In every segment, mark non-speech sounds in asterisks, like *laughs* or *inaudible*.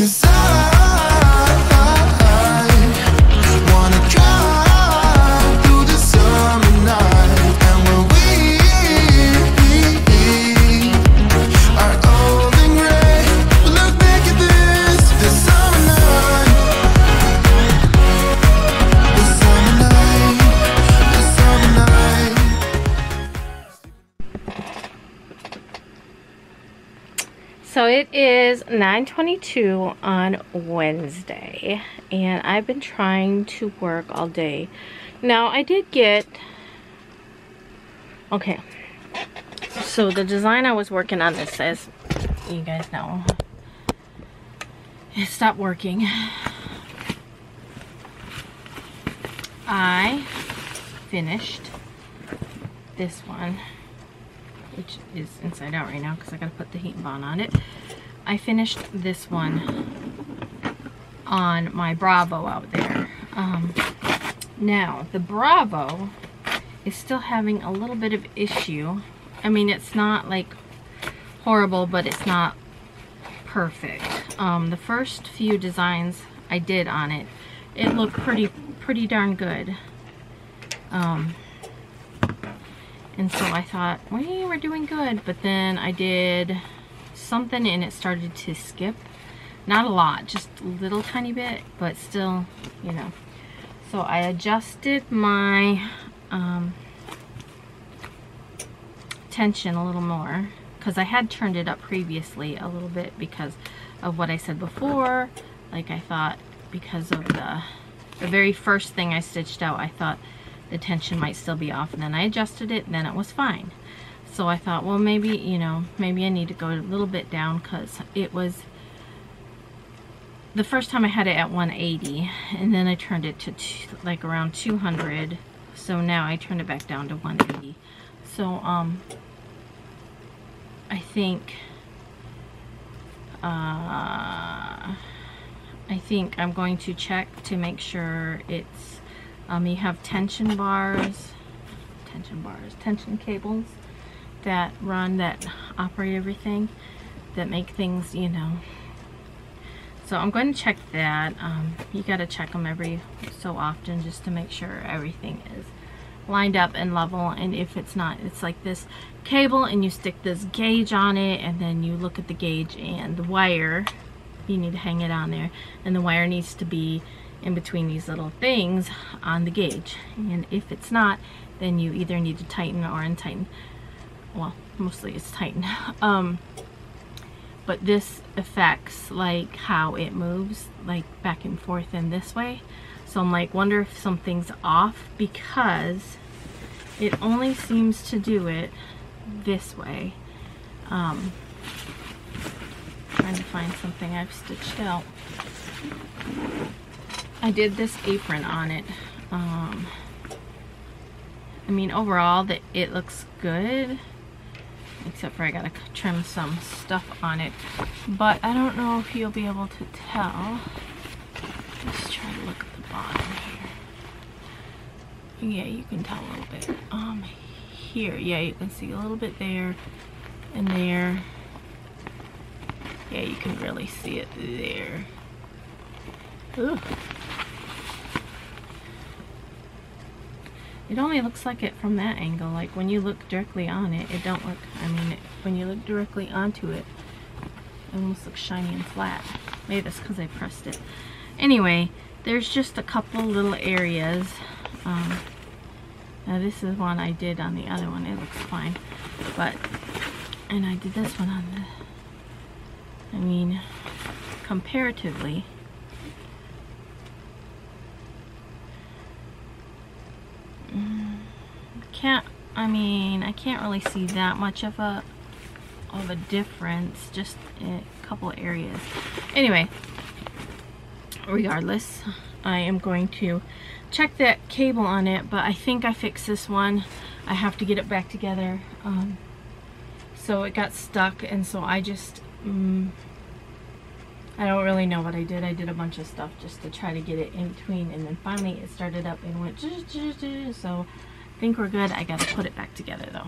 Cause I, it is 9:22 on Wednesday and I've been trying to work all day. Now I did get Okay. So the design I was working on this says you guys know it stopped working. I finished this one which is inside out right now because I gotta put the heat bond on it. I finished this one on my Bravo out there. Um, now, the Bravo is still having a little bit of issue. I mean, it's not like horrible, but it's not perfect. Um, the first few designs I did on it, it looked pretty, pretty darn good. Um, and so I thought, we were doing good. But then I did something and it started to skip. Not a lot, just a little tiny bit, but still, you know. So I adjusted my um, tension a little more because I had turned it up previously a little bit because of what I said before. Like I thought because of the, the very first thing I stitched out, I thought the tension might still be off and then I adjusted it and then it was fine so I thought well maybe you know maybe I need to go a little bit down because it was the first time I had it at 180 and then I turned it to like around 200 so now I turned it back down to 180 so um I think uh I think I'm going to check to make sure it's um, you have tension bars, tension bars, tension cables that run, that operate everything, that make things, you know. So I'm going to check that. Um, you got to check them every so often just to make sure everything is lined up and level. And if it's not, it's like this cable and you stick this gauge on it and then you look at the gauge and the wire, you need to hang it on there. And the wire needs to be in between these little things on the gauge and if it's not then you either need to tighten or untighten well mostly it's tighten *laughs* um but this affects like how it moves like back and forth in this way so I'm like wonder if something's off because it only seems to do it this way um trying to find something I've stitched out I did this apron on it. Um, I mean, overall, the, it looks good. Except for I gotta trim some stuff on it. But I don't know if you'll be able to tell. Let's try to look at the bottom here. Yeah, you can tell a little bit. Um, here, yeah, you can see a little bit there and there. Yeah, you can really see it there. Ooh. It only looks like it from that angle. Like when you look directly on it, it don't look, I mean, it, when you look directly onto it, it almost looks shiny and flat. Maybe that's because I pressed it. Anyway, there's just a couple little areas. Um, now this is one I did on the other one. It looks fine. But, and I did this one on the, I mean, comparatively, can't I mean I can't really see that much of a of a difference just a couple areas. Anyway regardless I am going to check that cable on it but I think I fixed this one. I have to get it back together um, so it got stuck and so I just um, I don't really know what I did. I did a bunch of stuff just to try to get it in between and then finally it started up and went so think we're good. I gotta put it back together though.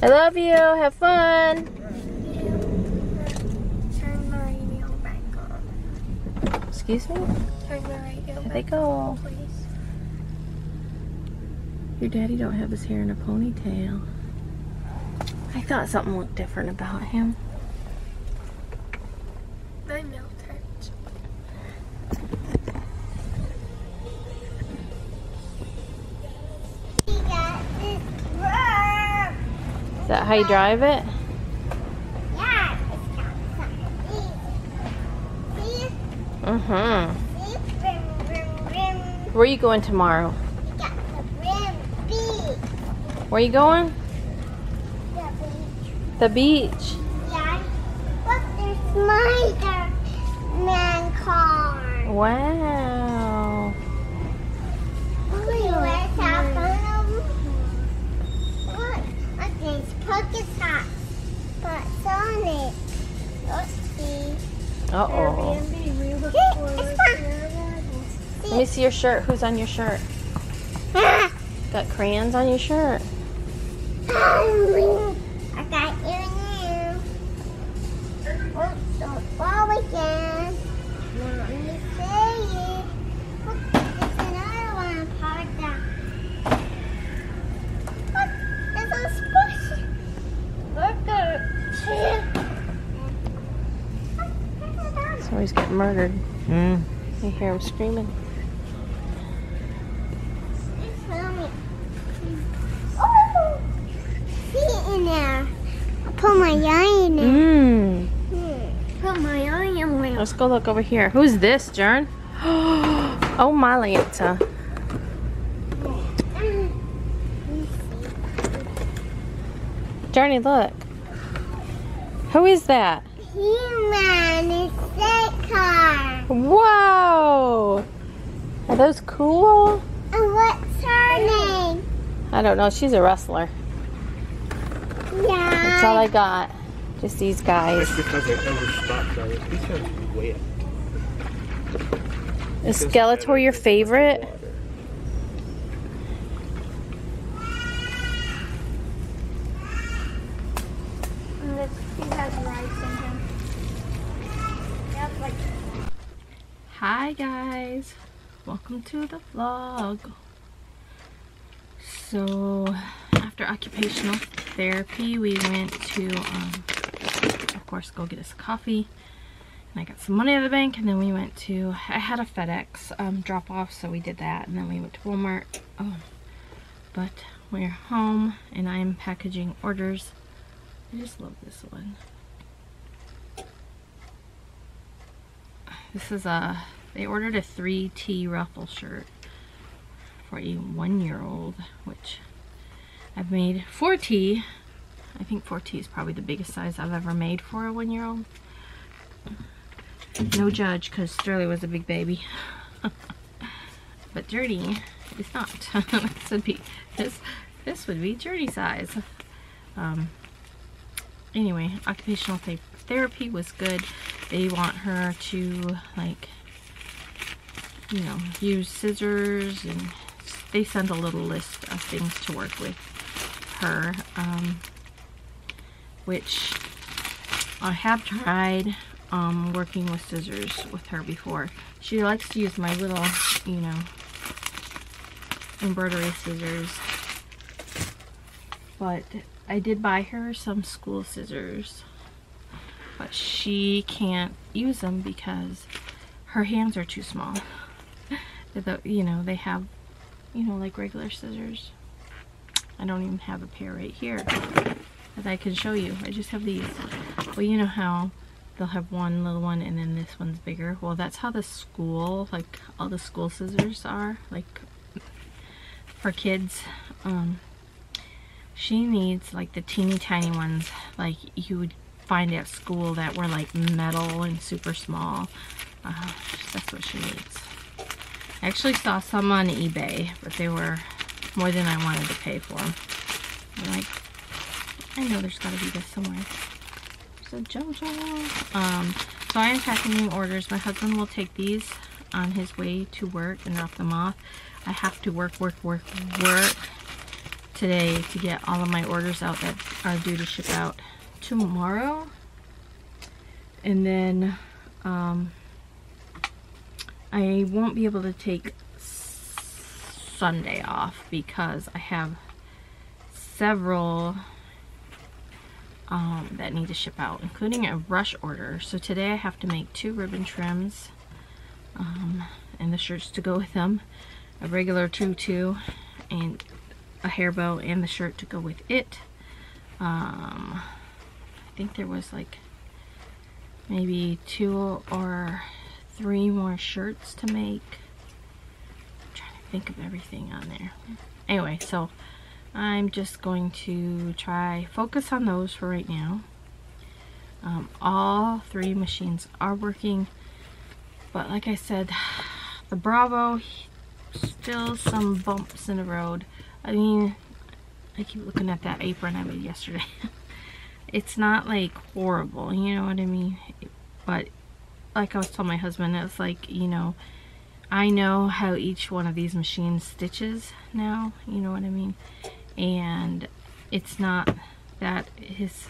I love you. Have fun. Turn the radio back on. Excuse me? Turn the radio back they go. Please. Your daddy don't have his hair in a ponytail. I thought something looked different about him. That how you drive it? Yeah, it's got something. See? Mm-hmm. See? Rim, rim, rim. Where are you going tomorrow? The rim. Where are you going? The beach. The beach. Yeah. Look, there's Spider-Man car. Wow. Uh-oh. Let me see your shirt. Who's on your shirt? Got crayons on your shirt. I got. Oh, don't fall again. Let me see it. Look, there's another one part down. Look, there's a squish. Look at it. So he's getting murdered. Mm. You hear him screaming. Oh, see it in there. I'll put my eye in there. Mmm. Put my eye in there. Let's go look over here. Who's this, Jern? *gasps* Oh, my Lanta. Journey, look. Who is that? He-Man is that car. Whoa! Are those cool? And what's her name? I don't know. She's a wrestler. Yeah. That's all I got. Just these guys. That's because they overstocked on it. These guys wet. Is Skeletor your favorite? And this, he has rice in him. Yep, like Hi guys, welcome to the vlog. So after occupational therapy, we went to, um, of course, go get us coffee. And I got some money out of the bank, and then we went to. I had a FedEx um, drop off, so we did that, and then we went to Walmart. Oh, but we're home, and I'm packaging orders. I just love this one. This is a, they ordered a 3T ruffle shirt for a one year old, which I've made 4T. I think 4T is probably the biggest size I've ever made for a one year old. No judge, because Sterling was a big baby. *laughs* but Journey is not. *laughs* this would be this this would be Journey size. Um, anyway, occupational th- therapy was good. They want her to like you know use scissors and they send a little list of things to work with her um, which I have tried um, working with scissors with her before. She likes to use my little, you know, embroidery scissors. But I did buy her some school scissors. But she can't use them because her hands are too small. *laughs* You know, they have, you know, like regular scissors. I don't even have a pair right here that I can show you. I just have these. Well, you know how they'll have one little one and then this one's bigger. Well, that's how the school, like all the school scissors are, like for kids. Um, she needs like the teeny tiny ones, like you would find at school that were like metal and super small. Uh, that's what she needs. I actually saw some on eBay, but they were more than I wanted to pay for them. Like, I know there's got to be this somewhere. So JoJo. Um, so I am packaging orders. My husband will take these on his way to work and drop them off. I have to work, work, work, work today to get all of my orders out that are due to ship out tomorrow. And then, um, I won't be able to take Sunday off because I have several um, that need to ship out, including a rush order. So today I have to make two ribbon trims um, and the shirts to go with them, a regular tutu, and a hair bow, and the shirt to go with it. Um, think there was like maybe two or three more shirts to make. I'm trying to think of everything on there. Anyway, so I'm just going to try focus on those for right now. Um, all three machines are working, but like I said, the Bravo still some bumps in the road. I mean, I keep looking at that apron I made yesterday. *laughs* it's not like horrible, you know what I mean? But like I was telling my husband, it's like, you know, I know how each one of these machines stitches now, you know what I mean? And it's not that his,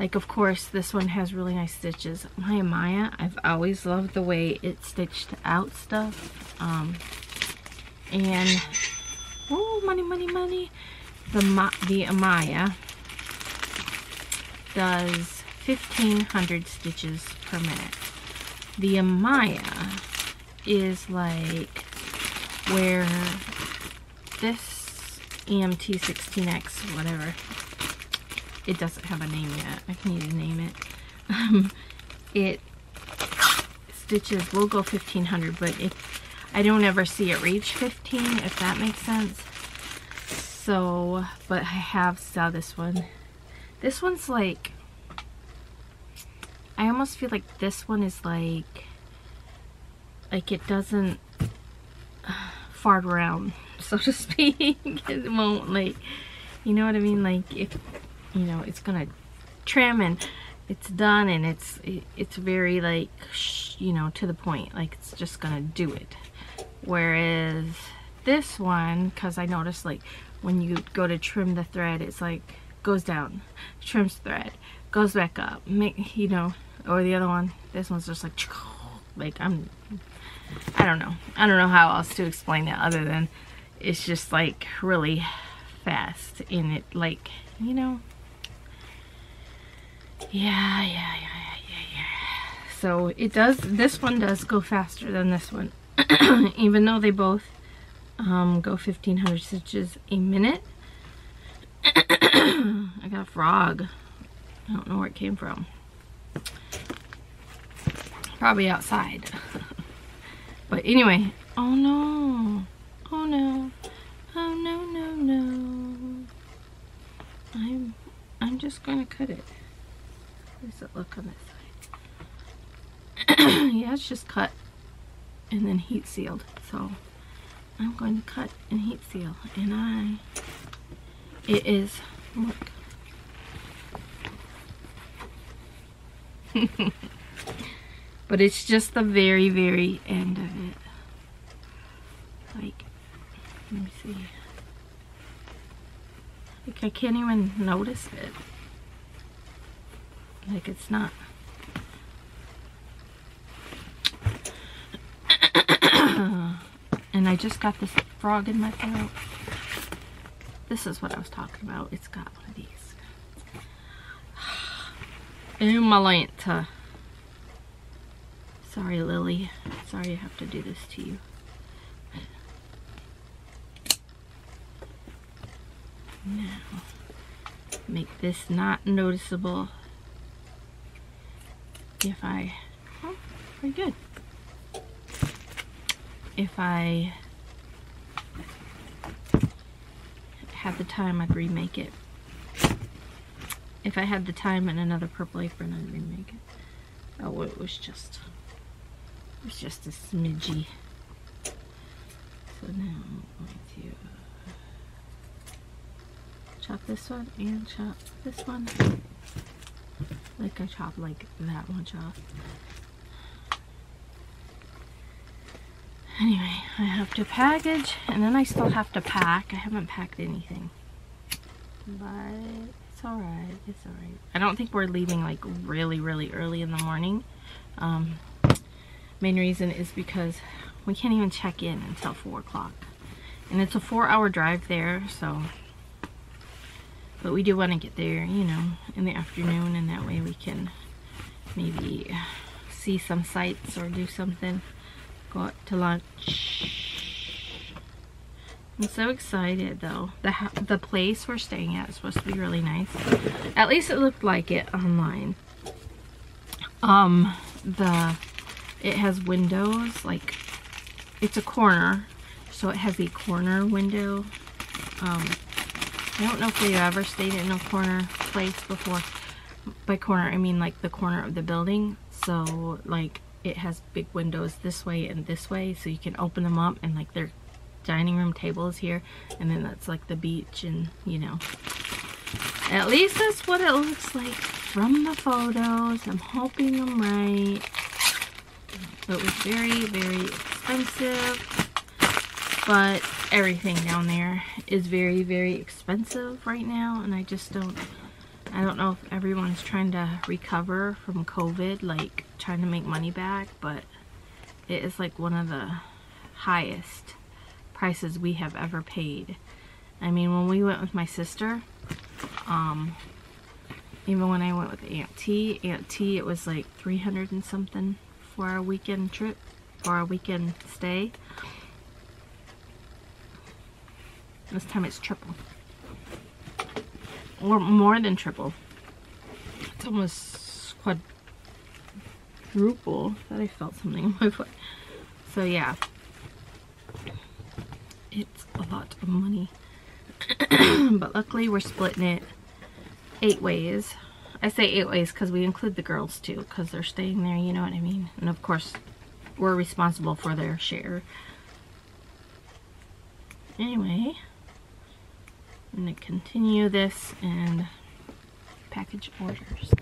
like of course this one has really nice stitches. My Amaya, I've always loved the way it stitched out stuff. Um, and, oh, money, money, money. The, the Amaya does 1500 stitches per minute. The Amaya is like where this E EMT 16X, whatever, it doesn't have a name yet. I need to name it. *laughs* Um, it stitches will go 1500, but it I don't ever see it reach 15, if that makes sense. So, but I have saw this one. This one's like, I almost feel like this one is like, like it doesn't *sighs* fart around, *laughs* so to speak. it won't like, you know what I mean? Like if, you know, it's gonna trim and it's done and it's, it, it's very like, you know, to the point. Like it's just gonna do it. Whereas this one, because I noticed like when you go to trim the thread, it's like goes down, trims thread, goes back up, make you know, or the other one, this one's just like *sniffs* like I'm, I don't know, I don't know how else to explain it other than it's just like really fast in it, like you know, yeah, yeah, yeah, yeah, yeah, yeah. So it does. This one does go faster than this one. *clears throat* even though they both um, go 1500 stitches a minute. *coughs* I got a frog. I don't know where it came from. Probably outside. *laughs* but anyway, oh no. Oh no. Oh no, no, no. I'm I'm just gonna cut it. How does it look on this side? *coughs* yeah, it's just cut and then heat sealed. So I'm going to cut and heat seal. And I, it is, look. *laughs* but it's just the very, very end of it. Like, let me see. Like I can't even notice it. Like it's not. *coughs* and I just got this frog in my throat. This is what I was talking about. It's got one of these. *sighs* Emalanta. Uh, sorry, Lily. Sorry I have to do this to you. Now, make this not noticeable. If I, oh, very good if I had the time, I'd remake it. If I had the time and another purple apron, I'd remake it. Oh, it was just, it was just a smidgy. So now I'm going to chop this one and chop this one. Like I chop like that much off. Anyway, I have to package and then I still have to pack. I haven't packed anything. But it's alright. It's alright. I don't think we're leaving like really, really early in the morning. Um, Main reason is because we can't even check in until 4 o'clock. And it's a four hour drive there, so. But we do want to get there, you know, in the afternoon, and that way we can maybe see some sights or do something. Go out to lunch. I'm so excited though. The the place we're staying at is supposed to be really nice. At least it looked like it online. Um, the it has windows like it's a corner, so it has a corner window. Um, I don't know if you've ever stayed in a corner place before. By corner, I mean like the corner of the building. So like it has big windows this way and this way, so you can open them up and like their dining room table is here, and then that's like the beach and you know. At least that's what it looks like from the photos. I'm hoping I'm right. So it was very, very expensive. But everything down there is very, very expensive right now. And I just don't, I don't know if everyone's trying to recover from COVID, like trying to make money back. But it is like one of the highest prices we have ever paid. I mean, when we went with my sister, um, even when I went with Aunt T, Aunt T, it was like 300 and something for our weekend trip, or our weekend stay. This time it's triple. Or more than triple. It's almost quadruple. That I felt something on my foot. So yeah. It's a lot of money. *clears throat* but luckily we're splitting it eight ways. I say eight ways because we include the girls too because they're staying there, you know what I mean? And of course, we're responsible for their share. Anyway, I'm going to continue this and package orders.